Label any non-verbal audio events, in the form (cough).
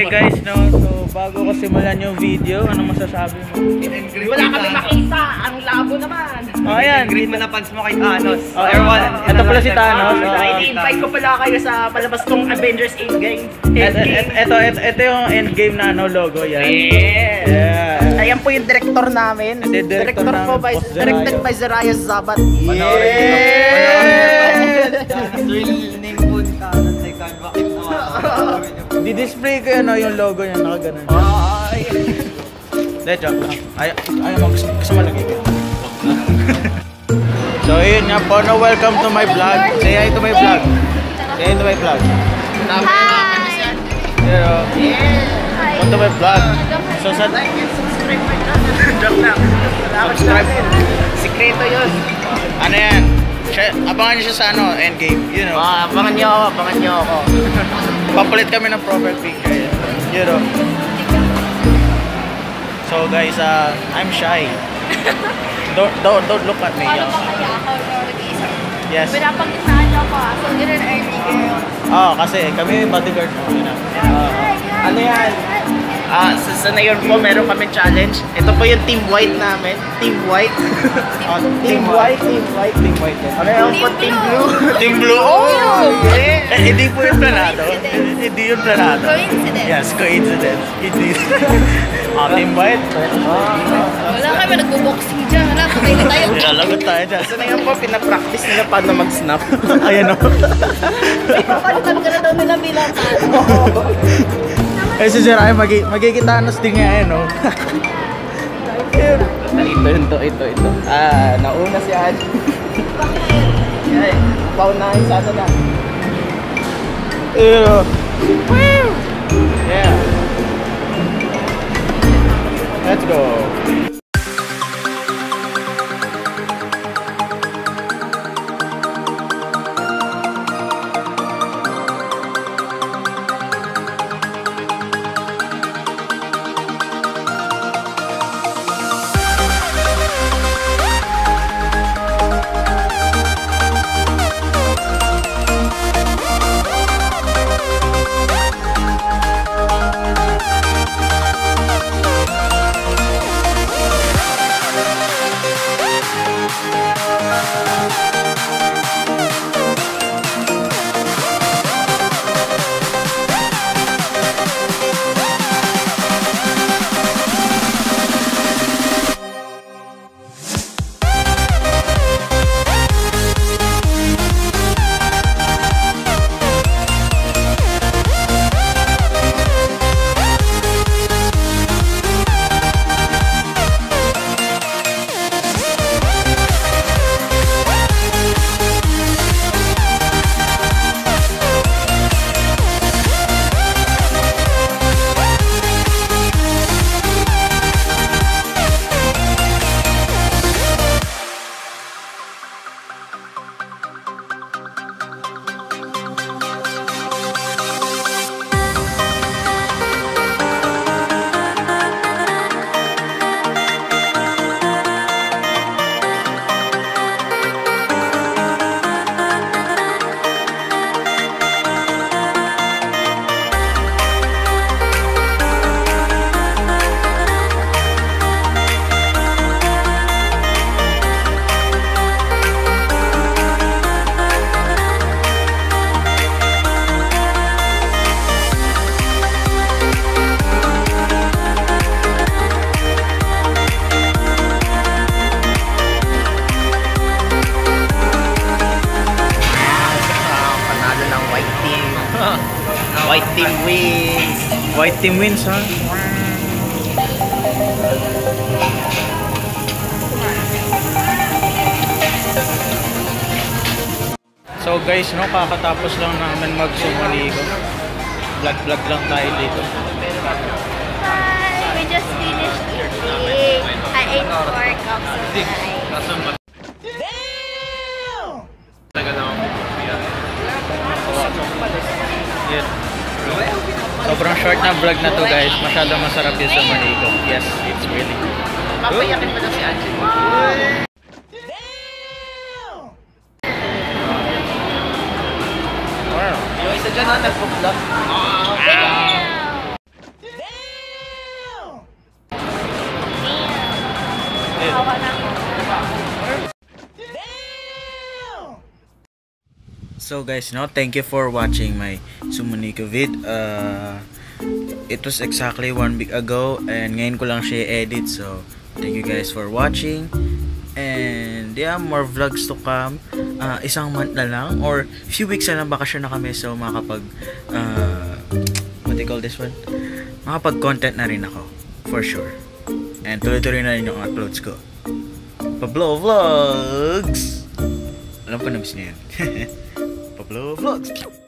Okay guys, no. So bago ko simulan yung video, ano masasabi mo? Wala kami makita. Ang labo naman. Oh, ayan. Green mo na pants mo kay Thanos. Oh, everyone. Ito pala si Thanos. Oh, Oh. invite ko pala kayo sa palabas kong Avengers Endgame. Ito, Endgame. ito, ito, ito yung endgame na ano, logo yan. Yeah. Yeah. Ayan po yung director namin. Yung director director po by, directed by Zeraya Zabat. Panoorin niyo Di-display ko yun, no, yung logo niya, nakaganon. Ay. Hindi, joke lang. Ay, ay, mo, gusto, gusto mo lagi. so, yun nga po, no, welcome to my vlog. Say hi to my vlog. Say hi to my vlog. Hi! Oh. Welcome to my vlog. So, sa, Like and subscribe my channel. Joke lang. Subscribe. Sikreto yun. Siya, abangan niyo siya sa ano, endgame. You know, Ah, abangan niyo ako, abangan niyo ako. (laughs) papalit kami ng profile picture. You know. So, guys, uh, I'm shy. (laughs) don't, don't, don't look at me. Paano ba kaya ako? Yes. Pinapagkitaan niyo ako ah. So, you're an early girl. Oh, kasi kami bodyguard mo. You know. Ah. Ano yan? Ah, sa, sa ngayon po, meron kami challenge. Ito po yung Team White namin. Team White. (laughs) Oh, team White, Team White. Team white. Ano yung po? Team Team Blue. (laughs) Team blue. Oh! Yeah. Eh, hindi po yung planado. Coincidence. Hindi yung planado. Coincidence. Yes, coincidence. Hindi. (laughs) Ah, team white. Wala kami nagbo-boxing dyan. Wala, patay na tayo. Nilalagot tayo dyan. So ngayon po, pinapractice nila paano mag-snap. Ayan o. Papalitan ka na daw nila bilang tao. Eh, si Sir ay magi magkikitanos din nga yan o. (laughs) ito, ito, ito, ito. Ah, nauna si Angie. Ay, paunahin sa ano na. Ew. Yeah. Let's go. White team wins. White team wins, ha? So guys, no, kakatapos lang namin magsumaligo. Vlog-vlog lang tayo dito. Hi! We just finished eating. I ate four cups of rice. Sobrang short na vlog na to guys. Masyadong masarap yung sa Manigo. Yes, it's really good. Papayakin mo si Angie. Wow. Yung isa dyan na nagpo-vlog. Wow. Damn! So guys, no, thank you for watching my Sumuniko vid. Uh, it was exactly one week ago and ngayon ko lang siya edit. So, thank you guys for watching. And yeah, more vlogs to come. Uh, isang month na lang or few weeks na lang bakasyon na kami. So, makapag uh, what do you call this one? Makapag-content na rin ako. For sure. And tuloy-tuloy na rin yung uploads ko. Pablo Vlogs! Alam ko na miss niya yan. (laughs) Pablo Vlogs!